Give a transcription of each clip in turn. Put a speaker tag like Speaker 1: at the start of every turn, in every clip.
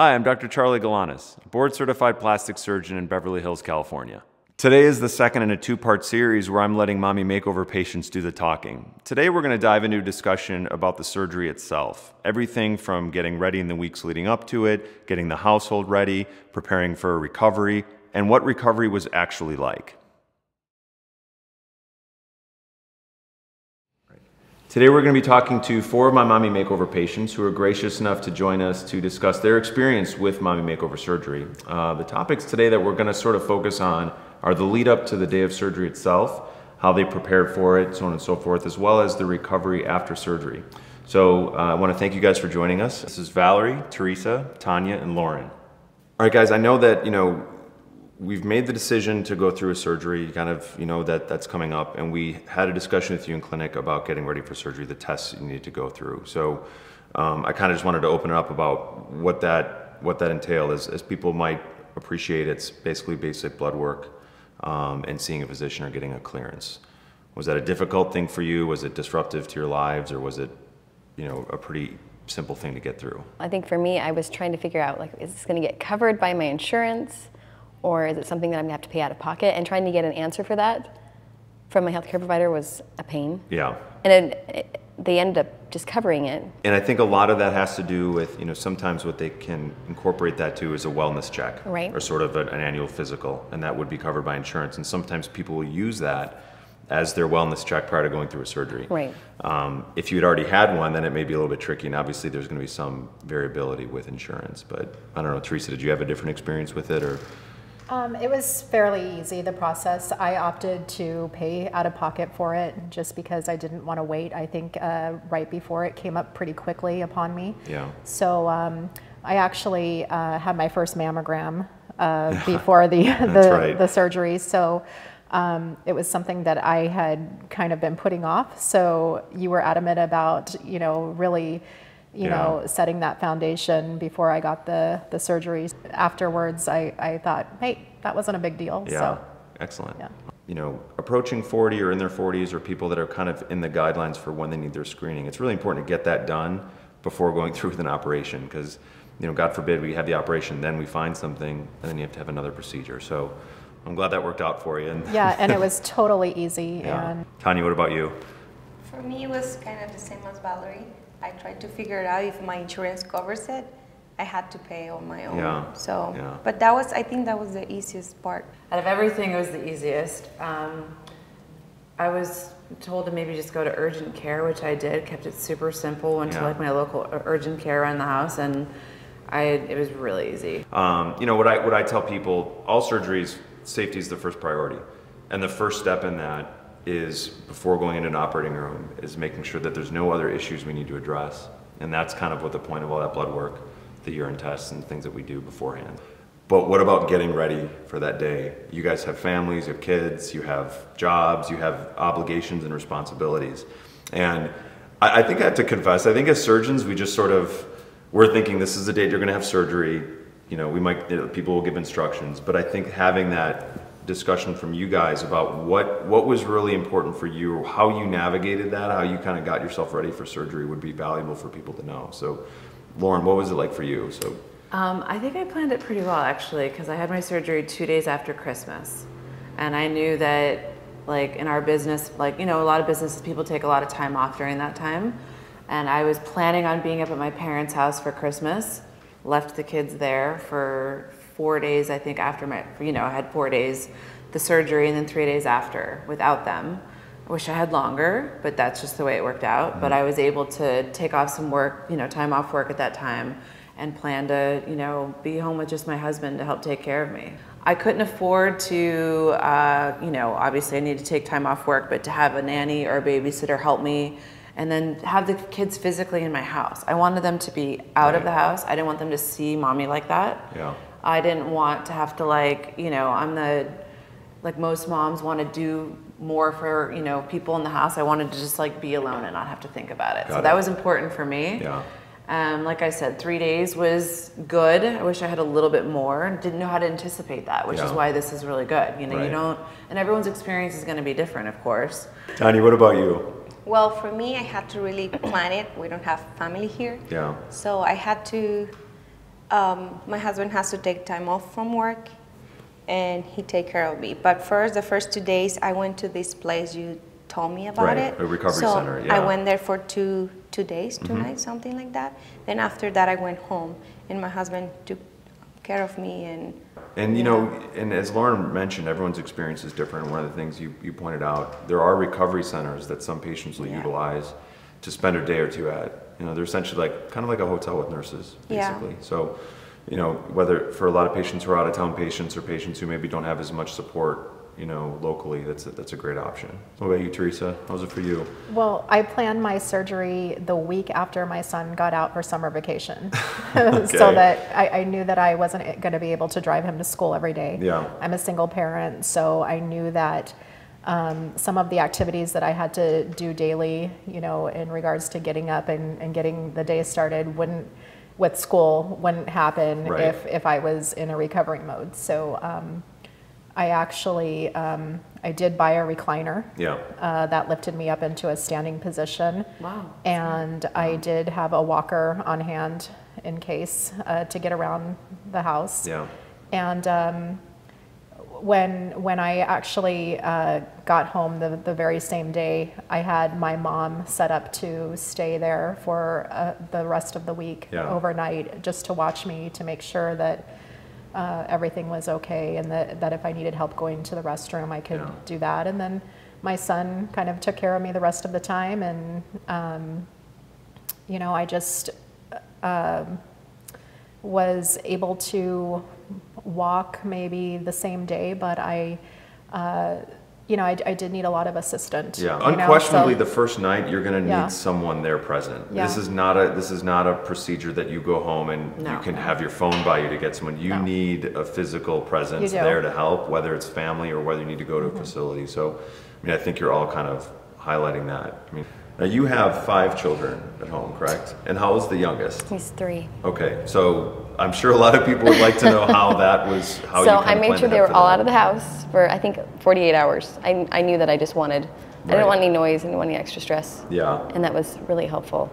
Speaker 1: Hi, I'm Dr. Charlie Galanis, board certified plastic surgeon in Beverly Hills, California. Today is the second in a two part series where I'm letting mommy makeover patients do the talking. Today we're going to dive into a discussion about the surgery itself. Everything from getting ready in the weeks leading up to it, getting the household ready, preparing for a recovery, and what recovery was actually like. Today we're going to be talking to four of my Mommy Makeover patients who are gracious enough to join us to discuss their experience with Mommy Makeover surgery. Uh, the topics today that we're going to sort of focus on are the lead up to the day of surgery itself, how they prepared for it, so on and so forth, as well as the recovery after surgery. So uh, I want to thank you guys for joining us. This is Valerie, Teresa, Tanya, and Lauren. All right, guys, I know that, you know, we've made the decision to go through a surgery, kind of, you know, that that's coming up, and we had a discussion with you in clinic about getting ready for surgery, the tests you need to go through. So um, I kind of just wanted to open it up about what that what that entailed, as, as people might appreciate. It's basically basic blood work um, and seeing a physician or getting a clearance. Was that a difficult thing for you? Was it disruptive to your lives, or was it, you know, a pretty simple thing to get through?
Speaker 2: I think for me, I was trying to figure out like, is this going to get covered by my insurance? Or is it something that I'm gonna have to pay out of pocket? And trying to get an answer for that from my healthcare provider was a pain.
Speaker 1: Yeah.
Speaker 2: And then it, they ended up just covering it.
Speaker 1: And I think a lot of that has to do with, you know, sometimes what they can incorporate that to is a wellness check.
Speaker 2: Right.
Speaker 1: Or sort of an, an annual physical, and that would be covered by insurance. And sometimes people will use that as their wellness check prior to going through a surgery.
Speaker 2: Right.
Speaker 1: Um, if you had already had one, then it may be a little bit tricky, and obviously there's going to be some variability with insurance. But I don't know, Teresa, did you have a different experience with it, or?
Speaker 3: Um, it was fairly easy, the process. I opted to pay out of pocket for it just because I didn't want to wait. I think uh, right before it came up pretty quickly upon me.
Speaker 1: Yeah.
Speaker 3: So um, I actually uh, had my first mammogram uh, before the, the,
Speaker 1: right.
Speaker 3: the surgery. So um, it was something that I had kind of been putting off. So you were adamant about, you know, really you yeah. know, setting that foundation before I got the, the surgery. Afterwards, I, I thought, hey, that wasn't a big deal.
Speaker 1: Yeah,
Speaker 3: so,
Speaker 1: excellent. Yeah. You know, approaching 40 or in their 40s or people that are kind of in the guidelines for when they need their screening, it's really important to get that done before going through with an operation because, you know, God forbid we have the operation, then we find something, and then you have to have another procedure. So I'm glad that worked out for you. And
Speaker 3: yeah, and it was totally easy.
Speaker 1: Yeah. And Tanya, what about you?
Speaker 4: For me, it was kind of the same as Valerie. I tried to figure it out if my insurance covers it. I had to pay on my own.
Speaker 1: Yeah.
Speaker 4: So,
Speaker 1: yeah.
Speaker 4: but that was, I think that was the easiest part.
Speaker 5: Out of everything, it was the easiest. Um, I was told to maybe just go to urgent care, which I did. Kept it super simple. Went yeah. to like my local urgent care around the house, and I it was really easy.
Speaker 1: Um, you know what I what I tell people: all surgeries, safety is the first priority, and the first step in that is before going into an operating room is making sure that there's no other issues we need to address. And that's kind of what the point of all that blood work, the urine tests and things that we do beforehand. But what about getting ready for that day? You guys have families, you have kids, you have jobs, you have obligations and responsibilities. And I, I think I have to confess, I think as surgeons, we just sort of, we're thinking this is the date you're gonna have surgery. You know, we might, you know, people will give instructions, but I think having that discussion from you guys about what what was really important for you, how you navigated that, how you kind of got yourself ready for surgery would be valuable for people to know. So, Lauren, what was it like for you? So,
Speaker 5: um, I think I planned it pretty well actually, because I had my surgery two days after Christmas, and I knew that like in our business, like you know, a lot of businesses people take a lot of time off during that time, and I was planning on being up at my parents' house for Christmas. Left the kids there for four days, I think, after my, you know, I had four days, the surgery, and then three days after without them. I wish I had longer, but that's just the way it worked out. Mm-hmm. But I was able to take off some work, you know, time off work at that time and plan to, you know, be home with just my husband to help take care of me. I couldn't afford to, uh, you know, obviously I need to take time off work, but to have a nanny or a babysitter help me and then have the kids physically in my house. I wanted them to be out right. of the house. I didn't want them to see mommy like that.
Speaker 1: Yeah.
Speaker 5: I didn't want to have to like, you know, I'm the, like most moms want to do more for, you know, people in the house. I wanted to just like be alone and not have to think about it. Got so it. that was important for me.
Speaker 1: Yeah.
Speaker 5: Um, like I said, three days was good. I wish I had a little bit more. Didn't know how to anticipate that, which yeah. is why this is really good. You know, right. you don't, and everyone's experience is going to be different, of course.
Speaker 1: Tanya, what about you?
Speaker 4: Well, for me, I had to really plan it. We don't have family here.
Speaker 1: Yeah.
Speaker 4: So I had to um, my husband has to take time off from work and he take care of me. But first, the first two days, I went to this place you told me about
Speaker 1: Right,
Speaker 4: it.
Speaker 1: a recovery
Speaker 4: so
Speaker 1: center, yeah.
Speaker 4: I went there for two two days, 2
Speaker 1: Mm-hmm.
Speaker 4: nights, something like that. Then after that, I went home, and my husband took care of me and.
Speaker 1: And you know, and as Lauren mentioned, everyone's experience is different. One of the things you, you pointed out, there are recovery centers that some patients will
Speaker 4: Yeah.
Speaker 1: utilize to spend a day or two at. You know, they're essentially like kind of like a hotel with nurses,
Speaker 4: Yeah.
Speaker 1: basically. So, you know, whether for a lot of patients who are out of town patients or patients who maybe don't have as much support, you know, locally, that's a, that's a great option. What about you, Teresa? How's it for you?
Speaker 3: Well, I planned my surgery the week after my son got out for summer vacation.
Speaker 1: Okay.
Speaker 3: so that I, I knew that I wasn't going to be able to drive him to school every day.
Speaker 1: Yeah.
Speaker 3: I'm a single parent, so I knew that um, some of the activities that I had to do daily, you know, in regards to getting up and, and getting the day started wouldn't, with school, wouldn't happen
Speaker 1: Right.
Speaker 3: if, if I was in a recovery mode. So um, I actually, um, I did buy a recliner
Speaker 1: Yeah.
Speaker 3: uh, that lifted me up into a standing position.
Speaker 5: Wow.
Speaker 3: And I did have a walker on hand in case uh, to get around the house.
Speaker 1: Yeah.
Speaker 3: And um, when when I actually uh, got home the, the very same day, I had my mom set up to stay there for uh, the rest of the week
Speaker 1: Yeah.
Speaker 3: overnight, just to watch me to make sure that uh, everything was okay, and that that if I needed help going to the restroom, I could
Speaker 1: Yeah.
Speaker 3: do that. And then my son kind of took care of me the rest of the time, and um, you know, I just um, was able to walk maybe the same day, but I, uh, you know, I, I did need a lot of assistance.
Speaker 1: Yeah,
Speaker 3: you know,
Speaker 1: unquestionably,
Speaker 3: so-
Speaker 1: the first night you're going to need
Speaker 3: Yeah.
Speaker 1: someone there present.
Speaker 3: Yeah.
Speaker 1: This is not a this is not a procedure that you go home and you can have your phone by you to get someone. You
Speaker 3: No.
Speaker 1: need a physical presence
Speaker 3: You do. Mm-hmm.
Speaker 1: there to help, whether it's family or whether you need to go to a facility. So, I mean, I think you're all kind of highlighting that. I mean, now you have five children at home, correct? And how how is the youngest?
Speaker 2: He's three.
Speaker 1: Okay, so I'm sure a lot of people would like to know how that was. How
Speaker 2: so I made sure they were all
Speaker 1: that.
Speaker 2: out of the house for I think 48 hours. I, I knew that I just wanted. I didn't want any noise. I didn't want any extra stress.
Speaker 1: Yeah.
Speaker 2: And that was really helpful.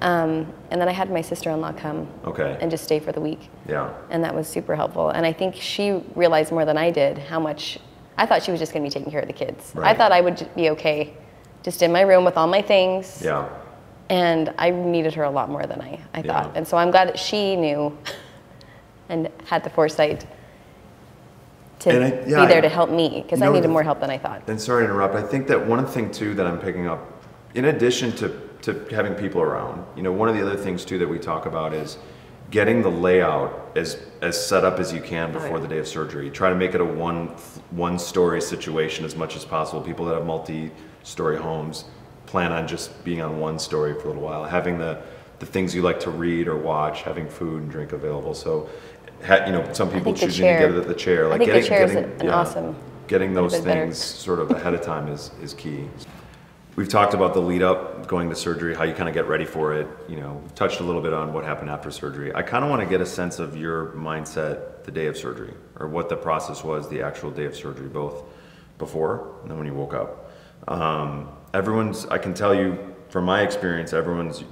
Speaker 2: Um, and then I had my sister-in-law come
Speaker 1: Okay.
Speaker 2: and just stay for the week.
Speaker 1: Yeah.
Speaker 2: and that was super helpful. And I think she realized more than I did how much I thought she was just going to be taking care of the kids. I thought I would be okay, just in my room with all my things.
Speaker 1: Yeah.
Speaker 2: And I needed her a lot more than I, I
Speaker 1: Yeah.
Speaker 2: thought. And so I'm glad that she knew and had the foresight to
Speaker 1: I- yeah,
Speaker 2: be there
Speaker 1: I-
Speaker 2: to help me because I needed more help than I thought.
Speaker 1: And sorry to interrupt. I think that one thing too that I'm picking up, in addition to, to having people around, you know, one of the other things too that we talk about is getting the layout as as set up as you can before
Speaker 5: yeah.
Speaker 1: the day of surgery. Try to make it a one one story situation as much as possible. People that have multi story homes plan on just being on one story for a little while, having the the things you like to read or watch, having food and drink available. So, ha, you know, some people choosing to get it at the chair.
Speaker 2: I
Speaker 1: Like
Speaker 2: think the
Speaker 1: getting,
Speaker 2: is an
Speaker 1: yeah,
Speaker 2: awesome-
Speaker 1: getting those
Speaker 2: bit better.
Speaker 1: things sort of ahead of time is, is key. We've talked about the lead up going to surgery, how you kind of get ready for it. You know, touched a little bit on what happened after surgery. I kind of want to get a sense of your mindset the day of surgery, or what the process was the actual day of surgery, both before and then when you woke up. Um, everyone's, I can tell you from my experience, everyone's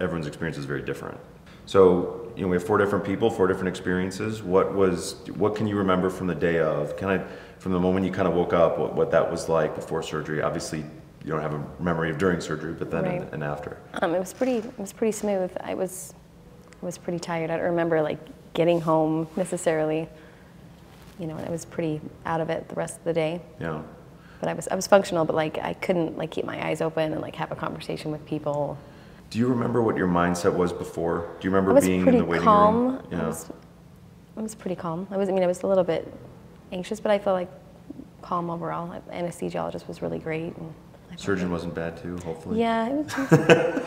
Speaker 1: everyone's experience is very different. So, you know, we have four different people, four different experiences. What was, what can you remember from the day of? Kind of from the moment you kind of woke up, what, what that was like before surgery? Obviously, you don't have a memory of during surgery, but then and,
Speaker 2: Right.
Speaker 1: and after.
Speaker 2: Um, it was pretty. It was pretty smooth. I was, I was pretty tired. I don't remember like getting home necessarily. You know, I was pretty out of it the rest of the day.
Speaker 1: Yeah.
Speaker 2: But I was I was functional, but like I couldn't like keep my eyes open and like have a conversation with people.
Speaker 1: Do you remember what your mindset was before? Do you remember being in the waiting
Speaker 2: calm.
Speaker 1: room?
Speaker 2: I was, I was pretty calm. I was. I mean, I was a little bit anxious, but I felt like calm overall. Anesthesiologist was really great. And
Speaker 1: Surgeon wasn't bad too, hopefully.
Speaker 2: Yeah, it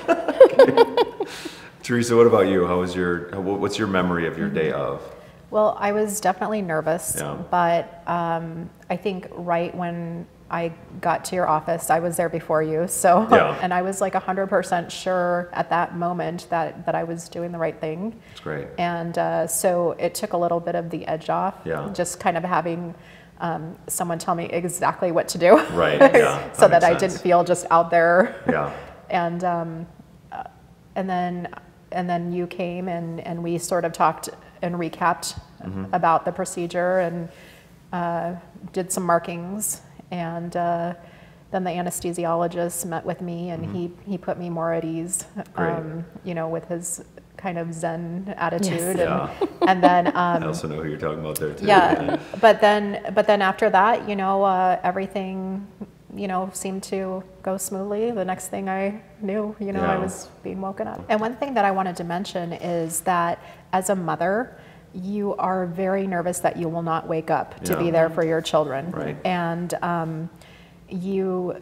Speaker 2: was.
Speaker 1: Teresa, what about you? How was your, what's your memory of your day of?
Speaker 3: Well, I was definitely nervous,
Speaker 1: Yeah.
Speaker 3: but um, I think right when I got to your office, I was there before you. So,
Speaker 1: Yeah.
Speaker 3: and I was like 100% sure at that moment that, that I was doing the right thing.
Speaker 1: It's great.
Speaker 3: And uh, so it took a little bit of the edge off.
Speaker 1: Yeah.
Speaker 3: Just kind of having um, someone tell me exactly what to do.
Speaker 1: Right, yeah,
Speaker 3: so
Speaker 1: that
Speaker 3: that I didn't feel just out there.
Speaker 1: Yeah.
Speaker 3: And um, uh, and then and then you came and, and we sort of talked and recapped about the procedure and uh, did some markings. And uh, then the anesthesiologist met with me and he, he put me more at ease, um, you know, with his kind of Zen attitude.
Speaker 1: Yeah.
Speaker 3: And, and then,
Speaker 1: I
Speaker 3: um,
Speaker 1: also know who you're talking about there too.
Speaker 3: yeah, but then, but then after that, you know, uh, everything, you know, seemed to go smoothly. The next thing I knew, you know, I was being woken up. And one thing that I wanted to mention is that as a mother, you are very nervous that you will not wake up to
Speaker 1: Yeah.
Speaker 3: be there for your children.
Speaker 1: Right.
Speaker 3: And um, you,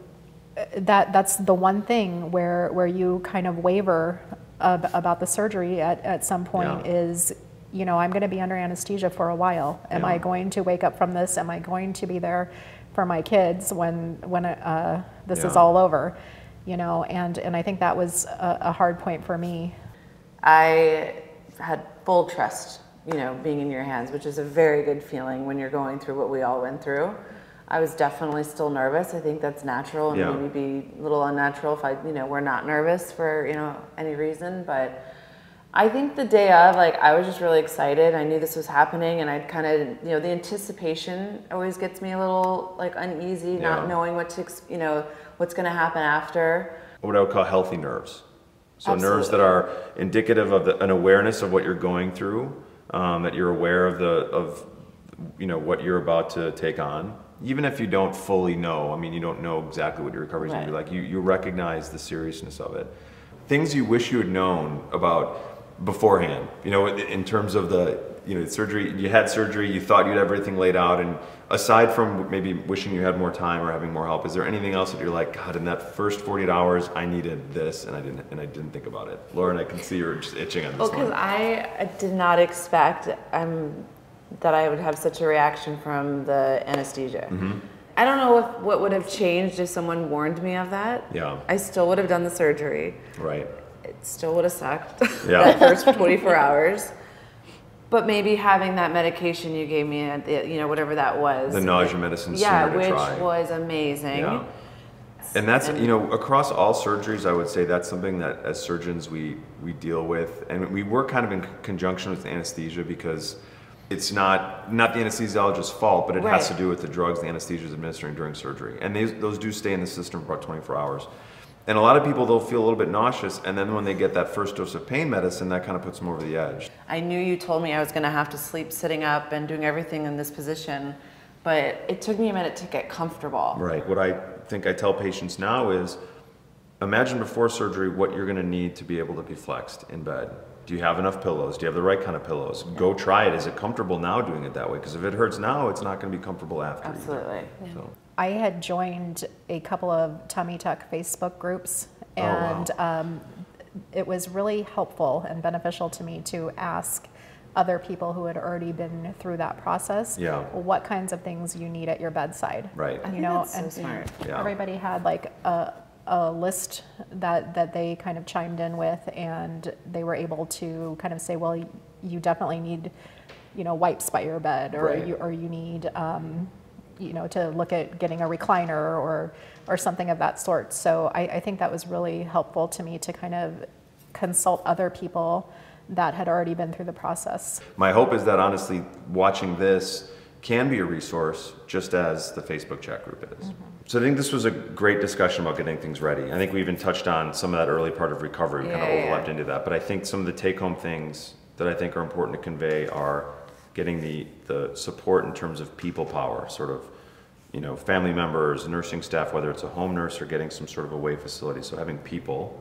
Speaker 3: that that's the one thing where where you kind of waver ab- about the surgery at, at some point
Speaker 1: Yeah.
Speaker 3: is you know i'm going to be under anesthesia for a while am i going to wake up from this am i going to be there for my kids when when uh, this is all over you know and and i think that was a, a hard point for me
Speaker 5: I had full trust, you know, being in your hands, which is a very good feeling when you're going through what we all went through. I was definitely still nervous. I think that's natural and
Speaker 1: Yeah.
Speaker 5: maybe be a little unnatural if I, you know, we're not nervous for, you know, any reason. But I think the day of, like, I was just really excited. I knew this was happening and I'd kind of, you know, the anticipation always gets me a little, like, uneasy,
Speaker 1: Yeah.
Speaker 5: not knowing what to, you know, what's going to happen after.
Speaker 1: what I would call healthy nerves. So nerves that are indicative of the, an awareness of what you're going through, um, that you're aware of the of you know what you're about to take on. Even if you don't fully know, I mean, you don't know exactly what your recovery is going to be like. You you recognize the seriousness of it. Things you wish you had known about beforehand. You know, in terms of the you know surgery, you had surgery, you thought you had everything laid out, and aside from maybe wishing you had more time or having more help, is there anything else that you're like, God, in that first 48 hours, I needed this, and I didn't, and I didn't think about it. Lauren, I can see you're just itching on this
Speaker 5: Well, because I did not expect um, that I would have such a reaction from the anesthesia.
Speaker 1: Mm-hmm.
Speaker 5: I don't know if, what would have changed if someone warned me of that.
Speaker 1: Yeah.
Speaker 5: I still would have done the surgery.
Speaker 1: Right.
Speaker 5: It still would have sucked
Speaker 1: Yeah.
Speaker 5: that first 24 hours. But maybe having that medication you gave me, at the, you know, whatever that was.
Speaker 1: The nausea medicine
Speaker 5: Yeah, which
Speaker 1: try.
Speaker 5: was amazing.
Speaker 1: Yeah. And that's you know across all surgeries, I would say that's something that as surgeons we we deal with, and we work kind of in conjunction with anesthesia because it's not not the anesthesiologist's fault, but it has to do with the drugs the anesthesia is administering during surgery, and these, those do stay in the system for about 24 hours. And a lot of people they'll feel a little bit nauseous, and then when they get that first dose of pain medicine, that kind of puts them over the edge.
Speaker 5: I knew you told me I was going to have to sleep sitting up and doing everything in this position, but it took me a minute to get comfortable.
Speaker 1: Right. What I think I tell patients now is imagine before surgery what you're going to need to be able to be flexed in bed. Do you have enough pillows? Do you have the right kind of pillows? Go try it. Is it comfortable now doing it that way? Because if it hurts now, it's not going to be comfortable after.
Speaker 5: Absolutely.
Speaker 1: So,
Speaker 3: I had joined a couple of tummy tuck Facebook groups,
Speaker 1: Oh, wow.
Speaker 3: and um, it was really helpful and beneficial to me to ask other people who had already been through that process
Speaker 1: Yeah.
Speaker 3: what kinds of things you need at your bedside.
Speaker 1: Right. I
Speaker 3: You
Speaker 5: think
Speaker 3: know,
Speaker 5: that's so smart.
Speaker 1: Yeah.
Speaker 3: everybody had like a, a list that that they kind of chimed in with, and they were able to kind of say, well, you definitely need, you know, wipes by your bed, or
Speaker 1: Right.
Speaker 3: you or you need. Um, you know, to look at getting a recliner or or something of that sort. So I, I think that was really helpful to me to kind of consult other people that had already been through the process.
Speaker 1: my hope is that honestly, watching this can be a resource, just as the Facebook chat group is. Mm-hmm. So I think this was a great discussion about getting things ready. I think we even touched on some of that early part of recovery, we kind of
Speaker 5: Yeah, yeah.
Speaker 1: overlapped into that. But I think some of the take-home things that I think are important to convey are getting the, the support in terms of people power, sort of, you know, family members, nursing staff, whether it's a home nurse or getting some sort of away facility. So having people,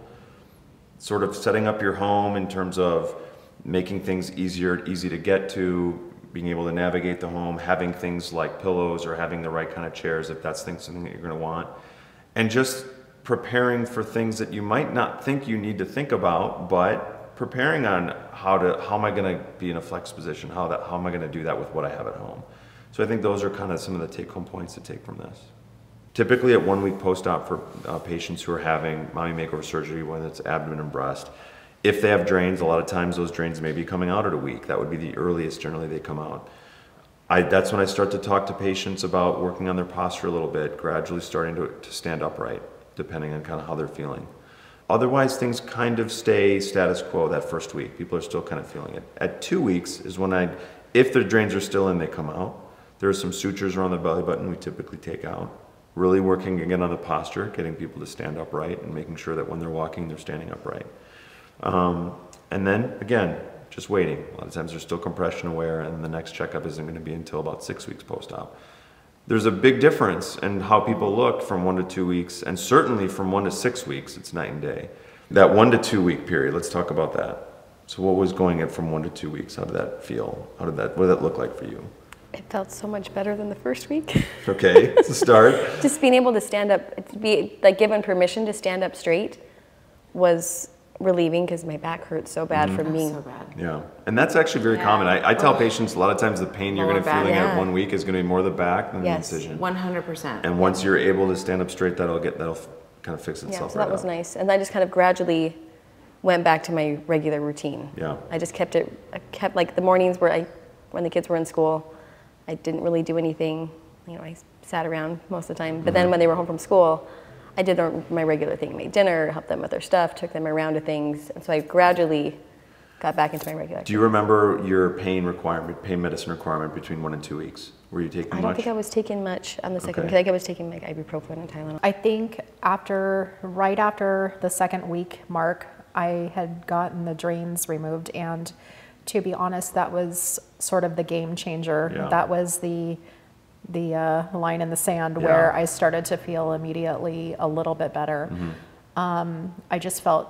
Speaker 1: sort of setting up your home in terms of making things easier, easy to get to, being able to navigate the home, having things like pillows or having the right kind of chairs if that's thing, something that you're going to want, and just preparing for things that you might not think you need to think about, but preparing on how to how am I going to be in a flex position? How that how am I going to do that with what I have at home? So I think those are kind of some of the take-home points to take from this. Typically at one week post-op for uh, patients who are having mommy makeover surgery, whether it's abdomen and breast, if they have drains, a lot of times those drains may be coming out at a week. That would be the earliest generally they come out. I, that's when I start to talk to patients about working on their posture a little bit, gradually starting to, to stand upright, depending on kind of how they're feeling. Otherwise, things kind of stay status quo that first week. People are still kind of feeling it. At two weeks is when I, if the drains are still in, they come out. There are some sutures around the belly button we typically take out. Really working again on the posture, getting people to stand upright and making sure that when they're walking, they're standing upright. Um, and then again, just waiting. A lot of times they're still compression aware, and the next checkup isn't going to be until about six weeks post op. There's a big difference in how people look from one to two weeks, and certainly from one to six weeks, it's night and day. That one to two week period, let's talk about that. So, what was going at from one to two weeks? How did that feel? How did that? What did that look like for you?
Speaker 2: It felt so much better than the first week.
Speaker 1: Okay, it's a start.
Speaker 2: Just being able to stand up, to be like given permission to stand up straight, was relieving because my back hurts so bad from being.
Speaker 5: So bad.
Speaker 1: Yeah, and that's actually very
Speaker 5: Yeah.
Speaker 1: common. I, I tell patients a lot of times the pain you're going to be feeling
Speaker 2: back,
Speaker 1: at one week is going to be more the back than
Speaker 2: Yes.
Speaker 1: the incision.
Speaker 5: One hundred percent.
Speaker 1: And once you're able to stand up straight, that'll get that'll f- kind of fix
Speaker 2: Yeah,
Speaker 1: itself
Speaker 2: so
Speaker 1: right
Speaker 2: that was
Speaker 1: up.
Speaker 2: nice. And I just kind of gradually went back to my regular routine.
Speaker 1: Yeah.
Speaker 2: I just kept it, I kept like the mornings where I, when the kids were in school, I didn't really do anything. You know, I sat around most of the time. But
Speaker 1: Mm-hmm.
Speaker 2: then when they were home from school, I did my regular thing, made dinner, helped them with their stuff, took them around to things. And so I gradually got back into my regular.
Speaker 1: Do you remember your pain requirement, pain medicine requirement between one and two weeks? Were you taking much?
Speaker 2: I don't think I was taking much on the second.
Speaker 1: Okay.
Speaker 2: I think I was taking like ibuprofen and Tylenol.
Speaker 3: I think after, right after the second week mark, I had gotten the drains removed, and to be honest, that was sort of the game changer.
Speaker 1: Yeah.
Speaker 3: That was the the uh, line in the sand where I started to feel immediately a little bit better.
Speaker 1: Mm-hmm.
Speaker 3: Um, I just felt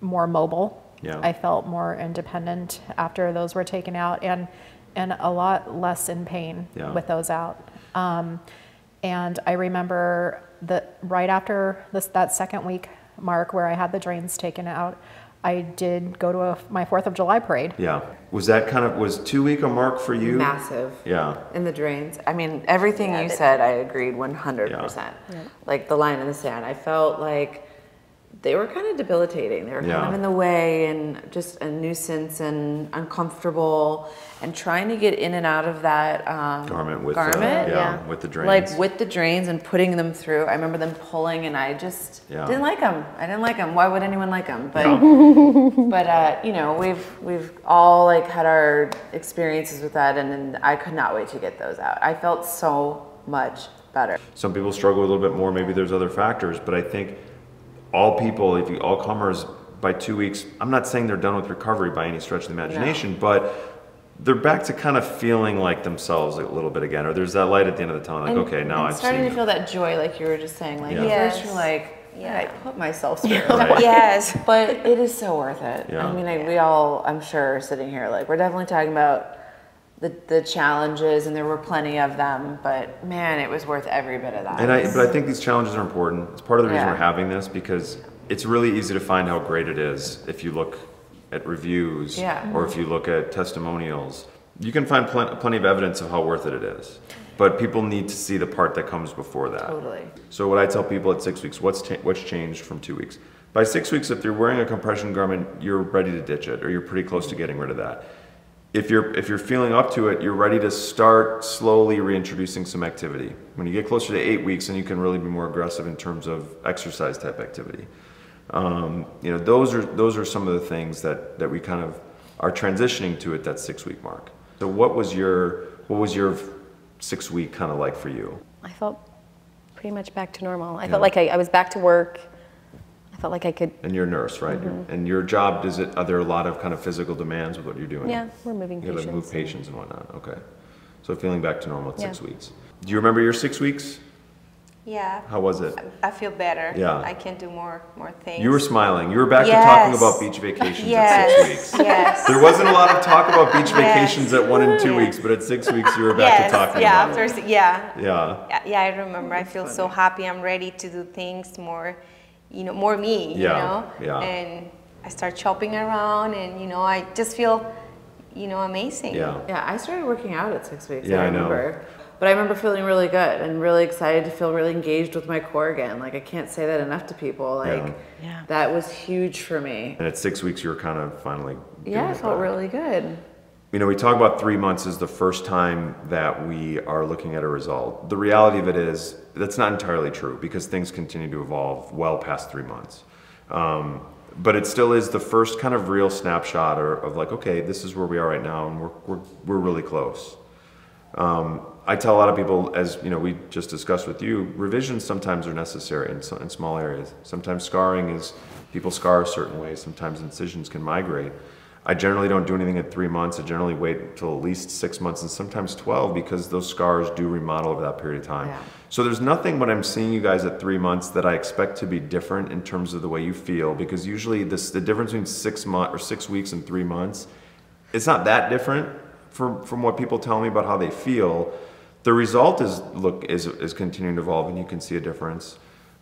Speaker 3: more mobile.
Speaker 1: Yeah.
Speaker 3: I felt more independent after those were taken out, and and a lot less in pain
Speaker 1: Yeah.
Speaker 3: with those out. Um, and I remember that right after this, that second week mark where I had the drains taken out, I did go to a, my Fourth of July parade.
Speaker 1: Yeah. Was that kind of was two week a mark for you?
Speaker 5: Massive.
Speaker 1: Yeah.
Speaker 5: In the drains. I mean, everything you said, I agreed 100%. Like the line in the sand. I felt like they were kind of debilitating. They were kind of in the way and just a nuisance and uncomfortable. And trying to get in and out of that um,
Speaker 1: Garment with
Speaker 5: garment.
Speaker 1: yeah,
Speaker 2: yeah.
Speaker 1: with the drains.
Speaker 5: Like with the drains and putting them through. I remember them pulling, and I just
Speaker 1: Yeah.
Speaker 5: didn't like them. I didn't like them. Why would anyone like them? But
Speaker 1: Yeah.
Speaker 5: but uh, you know, we've we've all like had our experiences with that, and, and I could not wait to get those out. I felt so much better.
Speaker 1: Some people struggle a little bit more. Maybe there's other factors, but I think all people, if you all comers, by two weeks, I'm not saying they're done with recovery by any stretch of the imagination, but they're back to kind of feeling like themselves a little bit again, or there's that light at the end of the tunnel. Like,
Speaker 5: And-
Speaker 1: okay, now I'm
Speaker 5: starting to feel that joy, like you were just saying. Like
Speaker 1: Yeah.
Speaker 4: Yes.
Speaker 5: first you're like, yeah, I put myself through.
Speaker 1: Right.
Speaker 4: Yes.
Speaker 5: But it is so worth it.
Speaker 1: Yeah.
Speaker 5: I mean, I, we all, I'm sure, are sitting here, like, we're definitely talking about the, the challenges, and there were plenty of them, but man, it was worth every bit of that.
Speaker 1: And I, but I think these challenges are important. It's part of the reason
Speaker 5: Yeah.
Speaker 1: we're having this because it's really easy to find how great it is if you look at reviews
Speaker 5: Yeah.
Speaker 1: or if you look at testimonials. You can find plen- plenty of evidence of how worth it it is. But people need to see the part that comes before that.
Speaker 5: Totally.
Speaker 1: So what I tell people at six weeks, what's cha- what's changed from two weeks? By six weeks, if you're wearing a compression garment, you're ready to ditch it, or you're pretty close to getting rid of that. If you're if you're feeling up to it, you're ready to start slowly reintroducing some activity. When you get closer to eight weeks, then you can really be more aggressive in terms of exercise type activity. Um, you know, those are those are some of the things that that we kind of are transitioning to at that six week mark. So what was your what was your six week kind of like for you?
Speaker 2: I felt pretty much back to normal. I
Speaker 1: Yeah.
Speaker 2: felt like I, I was back to work. I felt like I could,
Speaker 1: And you're a nurse, right?
Speaker 2: Mm-hmm.
Speaker 1: And your job, does it, are there a lot of kind of physical demands with what you're doing?
Speaker 2: yeah, we're moving
Speaker 1: You gotta
Speaker 2: patients.
Speaker 1: move
Speaker 2: and-
Speaker 1: patients and whatnot, okay. So feeling back to normal at six weeks. Do you remember your six weeks?
Speaker 4: Yeah.
Speaker 1: How was it?
Speaker 4: I feel better.
Speaker 1: Yeah.
Speaker 4: I can do more more things.
Speaker 1: You were smiling. You were back to talking about beach vacations
Speaker 4: yes.
Speaker 1: at six weeks.
Speaker 4: Yes.
Speaker 1: There wasn't a lot of talk about beach
Speaker 4: Yes.
Speaker 1: vacations at one and two weeks, but at six weeks you were back
Speaker 4: yes.
Speaker 1: to talking
Speaker 4: yeah.
Speaker 1: about it.
Speaker 4: After s- yeah.
Speaker 1: Yeah.
Speaker 4: Yeah, yeah, I remember. I feel so happy. I'm ready to do things more, you know, more me. You
Speaker 1: Yeah,
Speaker 4: know.
Speaker 1: yeah.
Speaker 4: And I start shopping around, and you know, I just feel, you know, amazing.
Speaker 1: Yeah.
Speaker 5: Yeah, I started working out at six weeks.
Speaker 1: Yeah,
Speaker 5: I
Speaker 1: I know.
Speaker 5: remember. But I remember feeling really good and really excited to feel really engaged with my core again. Like I can't say that enough to people. Like
Speaker 1: Yeah.
Speaker 2: Yeah.
Speaker 5: that was huge for me.
Speaker 1: And at six weeks you were kind of finally
Speaker 5: Yeah, I
Speaker 1: it
Speaker 5: felt
Speaker 1: back.
Speaker 5: really good.
Speaker 1: You know, we talk about three months as the first time that we are looking at a result. The reality of it is that's not entirely true because things continue to evolve well past three months. Um, but it still is the first kind of real snapshot or, of like, okay, this is where we are right now, and we're, we're, we're really close. Um, I tell a lot of people, as you know, we just discussed with you, revisions sometimes are necessary in, in small areas. Sometimes scarring is, people scar a certain way, sometimes incisions can migrate. I generally don't do anything at three months. I generally wait until at least six months and sometimes 12 because those scars do remodel over that period of time.
Speaker 5: Yeah.
Speaker 1: So there's nothing when I'm seeing you guys at three months that I expect to be different in terms of the way you feel because usually this, the difference between six months or six weeks and three months, it's not that different from, from what people tell me about how they feel. The result is look is, is continuing to evolve and you can see a difference.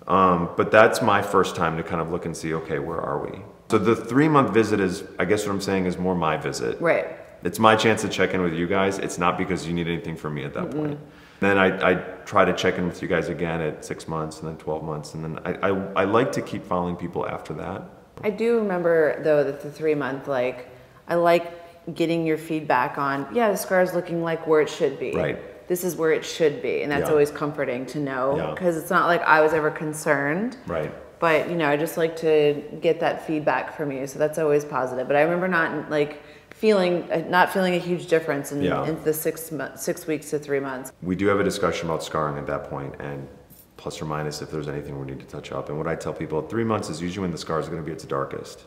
Speaker 1: Um, but that's my first time to kind of look and see, okay, where are we? So the three month visit is, I guess what I'm saying is more my visit.
Speaker 5: Right.
Speaker 1: It's my chance to check in with you guys. It's not because you need anything from me at that point. Then I, I try to check in with you guys again at six months and then 12 months. And then I, I, I like to keep following people after that.
Speaker 5: I do remember though that the three month like I like getting your feedback on yeah the scar is looking like where it should be.
Speaker 1: Right.
Speaker 5: This is where it should be, and that's
Speaker 1: Yeah.
Speaker 5: always comforting to know
Speaker 1: Yeah.
Speaker 5: because it's not like I was ever concerned.
Speaker 1: Right.
Speaker 5: But you know, I just like to get that feedback from you, so that's always positive. But I remember not like feeling uh, not feeling a huge difference in,
Speaker 1: Yeah.
Speaker 5: in the six mo- six weeks to three months.
Speaker 1: We do have a discussion about scarring at that point and plus or minus if there's anything we need to touch up. And what I tell people three months is usually when the scar is going to be its darkest.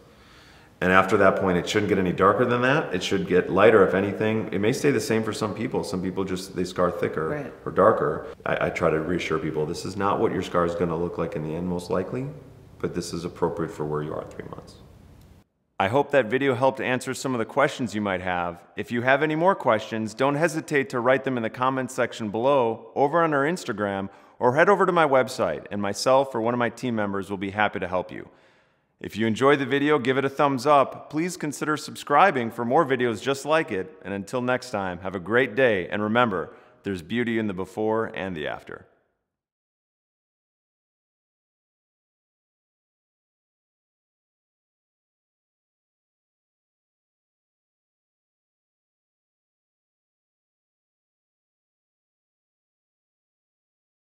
Speaker 1: And after that point, it shouldn't get any darker than that. It should get lighter, if anything. It may stay the same for some people. Some people just, they scar thicker
Speaker 5: Right.
Speaker 1: or darker. I, I try to reassure people this is not what your scar is going to look like in the end, most likely, but this is appropriate for where you are at three months. I hope that video helped answer some of the questions you might have. If you have any more questions, don't hesitate to write them in the comments section below, over on our Instagram, or head over to my website, and myself or one of my team members will be happy to help you. If you enjoyed the video, give it a thumbs up. Please consider subscribing for more videos just like it. And until next time, have a great day. And remember, there's beauty in the before and the after.